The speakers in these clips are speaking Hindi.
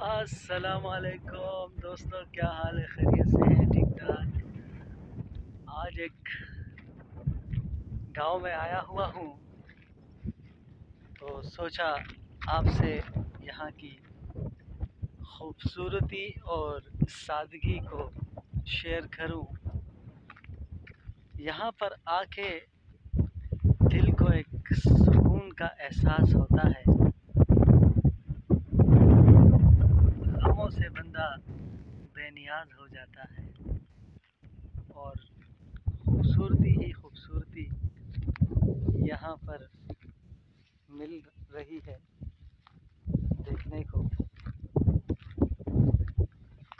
असलकुम दोस्तों, क्या हाल है? खैरियत से हैं ठीक ठाक आज एक गाँव में आया हुआ हूँ तो सोचा आपसे यहाँ की खूबसूरती और सादगी को शेयर करूँ। यहाँ पर आके दिल को एक सुकून का एहसास होता है से बंदा बेनियाज हो जाता है। और खूबसूरती ही खूबसूरती यहाँ पर मिल रही है देखने को।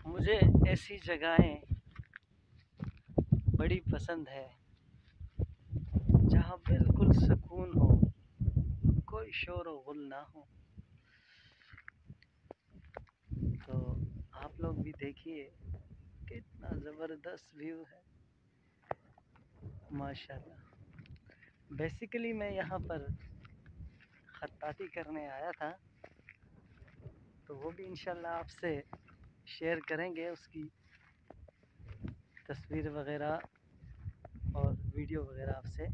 मुझे ऐसी जगहें बड़ी पसंद है जहाँ बिल्कुल सुकून हो, कोई शोर व गुल ना हो। भी देखिए, कितना ज़बरदस्त व्यू है। माशाल्लाह। बेसिकली मैं यहाँ पर ख़त्ताती करने आया था। तो वो भी इंशाल्लाह आपसे शेयर करेंगे उसकी तस्वीर वगैरह और वीडियो वगैरह आपसे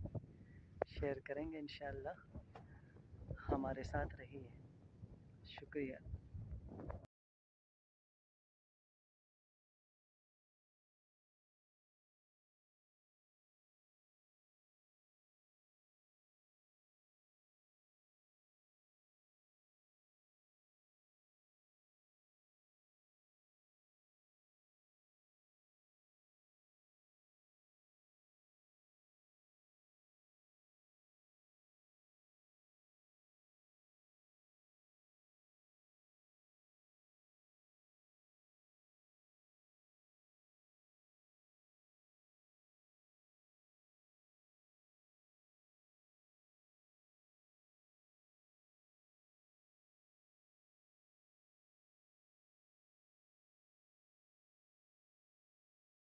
शेयर करेंगे इंशाल्लाह। हमारे साथ रहिए। शुक्रिया।